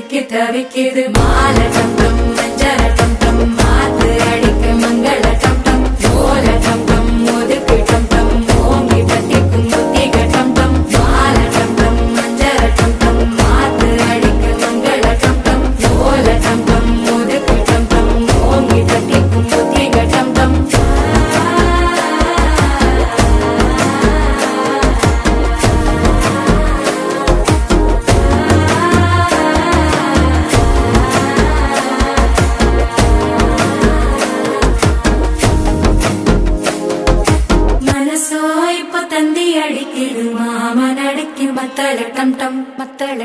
சிக்கி தவிக்கிது மாலகம் ಸೋಯ್ ತಂದಿ ಅಡಿಕಿಡು ಮಾಮ ನಡಕಿ ಮತ್ತಳ ಟಂ ಟಂ ಮತ್ತಳ